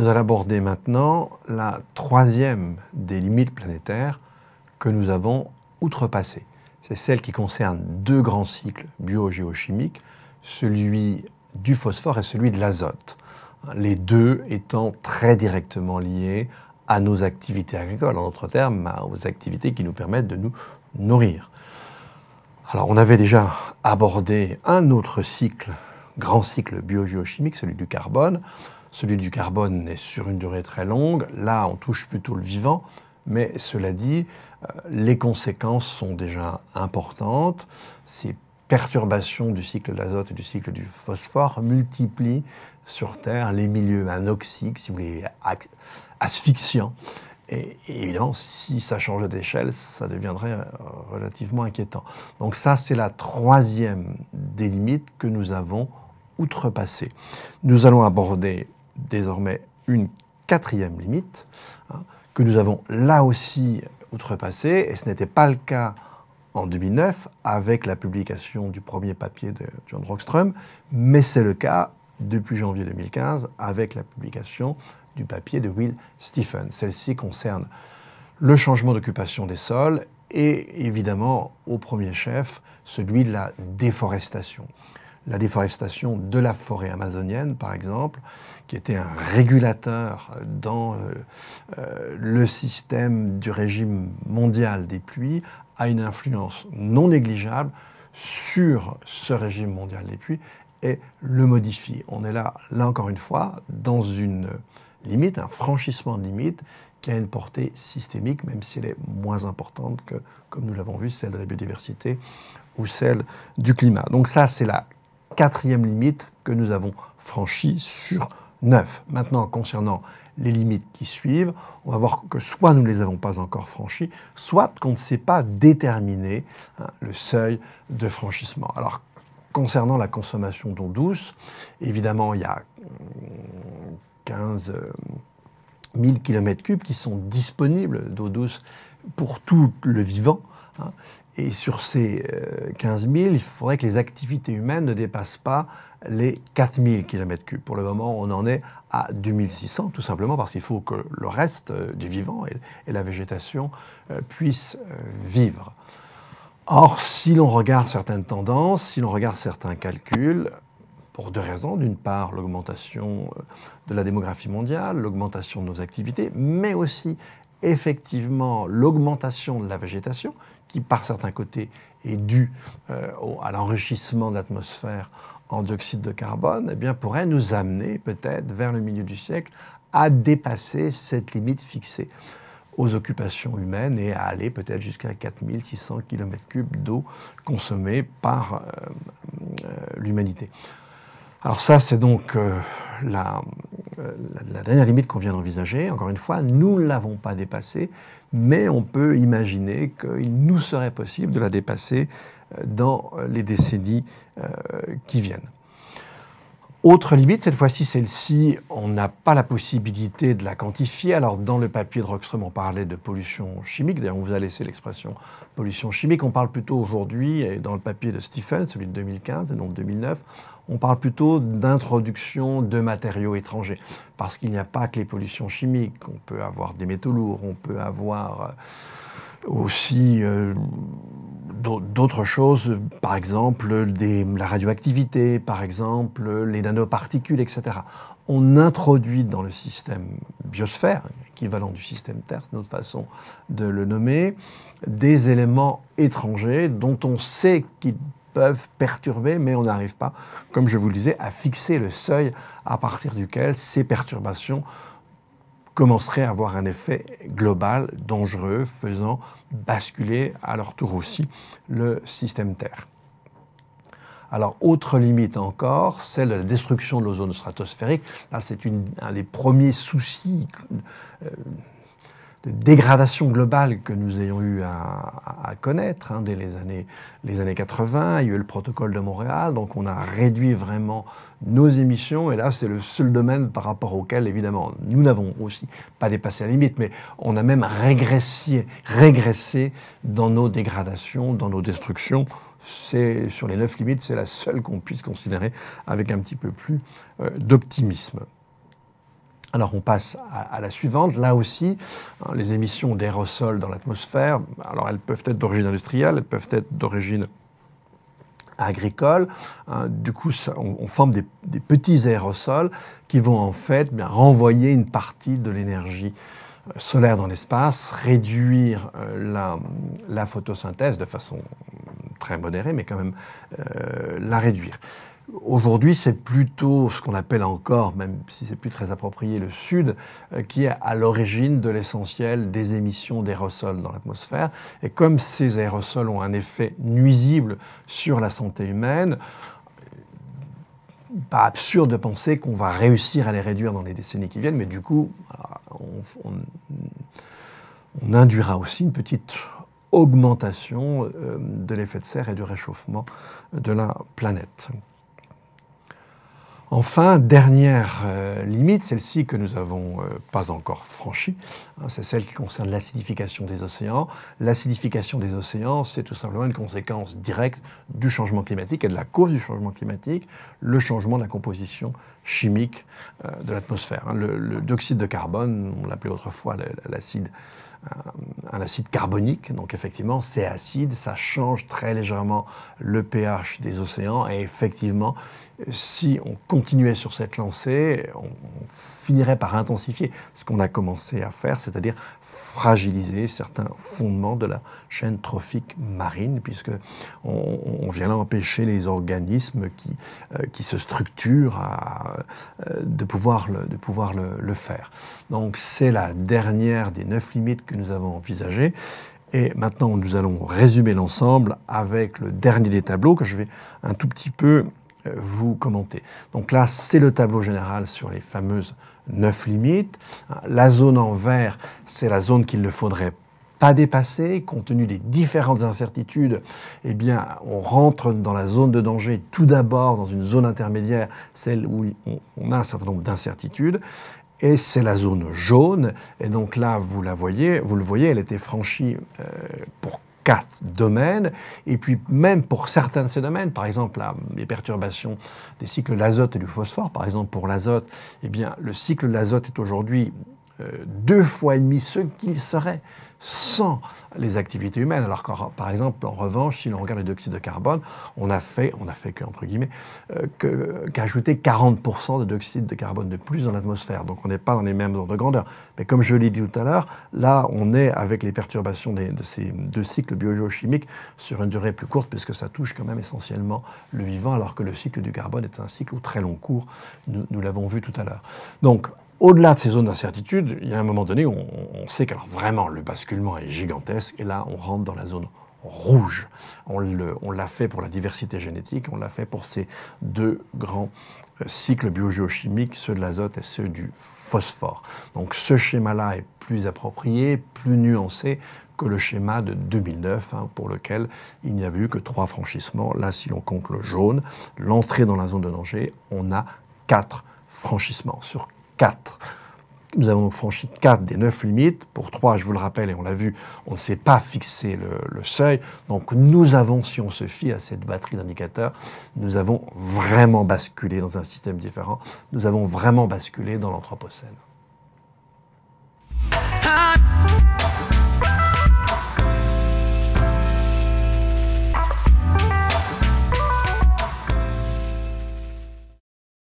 Nous allons aborder maintenant la troisième des limites planétaires que nous avons outrepassées. C'est celle qui concerne deux grands cycles biogéochimiques, celui du phosphore et celui de l'azote. Les deux étant très directement liés à nos activités agricoles, en d'autres termes, aux activités qui nous permettent de nous nourrir. Alors, on avait déjà abordé un autre cycle, grand cycle biogéochimique, celui du carbone. Celui du carbone est sur une durée très longue. Là, on touche plutôt le vivant. Mais cela dit, euh, les conséquences sont déjà importantes. Ces perturbations du cycle de l'azote et du cycle du phosphore multiplient sur Terre les milieux anoxiques, si vous voulez, asphyxiants. Et, évidemment, si ça change d'échelle, ça deviendrait euh, relativement inquiétant. Donc ça, c'est la troisième des limites que nous avons outrepassées. Nous allons aborder désormais une quatrième limite, hein, que nous avons là aussi outrepassée, et ce n'était pas le cas en 2009 avec la publication du premier papier de John Rockström, mais c'est le cas depuis janvier 2015 avec la publication du papier de Will Stephen. Celle-ci concerne le changement d'occupation des sols et évidemment, au premier chef, celui de la déforestation. La déforestation de la forêt amazonienne, par exemple, qui était un régulateur dans euh, euh, le système du régime mondial des pluies, a une influence non négligeable sur ce régime mondial des pluies et le modifie. On est là, là encore une fois, dans une limite, un franchissement de limite qui a une portée systémique, même si elle est moins importante que, comme nous l'avons vu, celle de la biodiversité ou celle du climat. Donc ça, c'est la quatrième limite que nous avons franchie sur neuf. Maintenant, concernant les limites qui suivent, on va voir que soit nous ne les avons pas encore franchies, soit qu'on ne sait pas déterminer hein, le seuil de franchissement. Alors, concernant la consommation d'eau douce, évidemment, il y a 15 000 km3 qui sont disponibles d'eau douce pour tout le vivant. Hein. Et sur ces 15 euh, 000, il faudrait que les activités humaines ne dépassent pas les 4 000 km3. Pour le moment, on en est à 2600, tout simplement parce qu'il faut que le reste euh, du vivant et, la végétation euh, puissent vivre. Or, si l'on regarde certaines tendances, si l'on regarde certains calculs, pour deux raisons. D'une part, l'augmentation de la démographie mondiale, l'augmentation de nos activités, mais aussi effectivement l'augmentation de la végétation, qui par certains côtés est due euh, à l'enrichissement de l'atmosphère en dioxyde de carbone, eh pourrait nous amener peut-être vers le milieu du siècle à dépasser cette limite fixée aux occupations humaines et à aller peut-être jusqu'à 4600 km3 d'eau consommée par euh, l'humanité. Alors ça, c'est donc euh, euh, la, dernière limite qu'on vient d'envisager. Encore une fois, nous ne l'avons pas dépassée, mais on peut imaginer qu'il nous serait possible de la dépasser euh, dans les décennies qui viennent. Autre limite, cette fois-ci celle-ci, on n'a pas la possibilité de la quantifier. Alors dans le papier de Rockström, on parlait de pollution chimique, d'ailleurs on vous a laissé l'expression pollution chimique, on parle plutôt aujourd'hui, et dans le papier de Stephen, celui de 2015 et non de 2009, on parle plutôt d'introduction de matériaux étrangers, parce qu'il n'y a pas que les pollutions chimiques, on peut avoir des métaux lourds, on peut avoir euh, aussi euh, d'autres choses, par exemple la radioactivité, par exemple les nanoparticules, etc. On introduit dans le système biosphère, équivalent du système Terre, c'est notre façon de le nommer, des éléments étrangers dont on sait qu'ils peuvent perturber, mais on n'arrive pas, comme je vous le disais, à fixer le seuil à partir duquel ces perturbations commenceraient à avoir un effet global, dangereux, faisant basculer à leur tour aussi le système Terre. Alors, autre limite encore, celle de la destruction de l'ozone stratosphérique. Là, c'est un des premiers soucis euh, de dégradation globale que nous ayons eu à, connaître hein, dès les années, les années 80. Il y a eu le protocole de Montréal, donc on a réduit vraiment nos émissions. Et là, c'est le seul domaine par rapport auquel, évidemment, nous n'avons aussi pas dépassé la limite, mais on a même régressé, régressé dans nos dégradations, dans nos destructions. C'est sur les neuf limites, c'est la seule qu'on puisse considérer avec un petit peu plus euh, d'optimisme. Alors on passe à, la suivante. Là aussi, hein, les émissions d'aérosols dans l'atmosphère, alors elles peuvent être d'origine industrielle, elles peuvent être d'origine agricole. Hein. du coup, on, forme des, petits aérosols qui vont en fait renvoyer une partie de l'énergie euh, solaire dans l'espace, réduire euh, la, photosynthèse de façon très modérée, mais quand même euh, la réduire. Aujourd'hui, c'est plutôt ce qu'on appelle encore, même si c'est plus très approprié, le Sud, euh, qui est à l'origine de l'essentiel des émissions d'aérosols dans l'atmosphère. Et comme ces aérosols ont un effet nuisible sur la santé humaine, pas absurde de penser qu'on va réussir à les réduire dans les décennies qui viennent, mais du coup, on, on induira aussi une petite augmentation euh, de l'effet de serre et du réchauffement de la planète. Enfin, dernière euh, limite, celle-ci que nous n'avons euh, pas encore franchie, hein, c'est celle qui concerne l'acidification des océans. L'acidification des océans, c'est tout simplement une conséquence directe du changement climatique et de la cause du changement climatique, le changement de la composition chimique euh, de l'atmosphère. Hein. Le, dioxyde de carbone, on l'appelait autrefois l'acide un acide carbonique, donc effectivement c'est acide, ça change très légèrement le pH des océans et effectivement si on continuait sur cette lancée, on, finirait par intensifier ce qu'on a commencé à faire, c'est-à-dire fragiliser certains fondements de la chaîne trophique marine, puisque on, vient là empêcher les organismes qui, euh, qui se structurent euh, de pouvoir, le, de pouvoir le, faire. Donc c'est la dernière des neuf limites que nous avons envisagées. Et maintenant, nous allons résumer l'ensemble avec le dernier des tableaux que je vais un tout petit peu vous commentez. Donc là, c'est le tableau général sur les fameuses neuf limites. La zone en vert, c'est la zone qu'il ne faudrait pas dépasser, compte tenu des différentes incertitudes, eh bien, on rentre dans la zone de danger tout d'abord dans une zone intermédiaire, celle où on a un certain nombre d'incertitudes, et c'est la zone jaune. Et donc là, vous la voyez, vous le voyez, elle était franchie euh, pour quatre domaines. Et puis même pour certains de ces domaines, par exemple les perturbations des cycles de l'azote et du phosphore, par exemple pour l'azote, eh bien le cycle de l'azote est aujourd'hui deux fois et demi ce qu'il serait sans les activités humaines. Alors que, par exemple, en revanche, si l'on regarde le dioxyde de carbone, on a fait, on a fait que, entre guillemets, euh, qu'ajouter 40% de dioxyde de carbone de plus dans l'atmosphère. Donc on n'est pas dans les mêmes ordres de grandeur. Mais comme je l'ai dit tout à l'heure, là, on est avec les perturbations de ces deux cycles biogéochimiques sur une durée plus courte, puisque ça touche quand même essentiellement le vivant, alors que le cycle du carbone est un cycle au très long cours. Nous, nous l'avons vu tout à l'heure. Donc, au-delà de ces zones d'incertitude, il y a un moment donné où on, sait que vraiment le basculement est gigantesque et là on rentre dans la zone rouge. On l'a fait pour la diversité génétique, on l'a fait pour ces deux grands euh, cycles biogéochimiques, ceux de l'azote et ceux du phosphore. Donc ce schéma-là est plus approprié, plus nuancé que le schéma de 2009, hein, pour lequel il n'y avait eu que trois franchissements. Là, si l'on compte le jaune, l'entrée dans la zone de danger, on a quatre franchissements sur nous avons franchi 4 des 9 limites. Pour 3, je vous le rappelle, et on l'a vu, on ne s'est pas fixé le, seuil. Donc nous avons, si on se fie à cette batterie d'indicateurs, nous avons vraiment basculé dans un système différent. Nous avons vraiment basculé dans l'Anthropocène.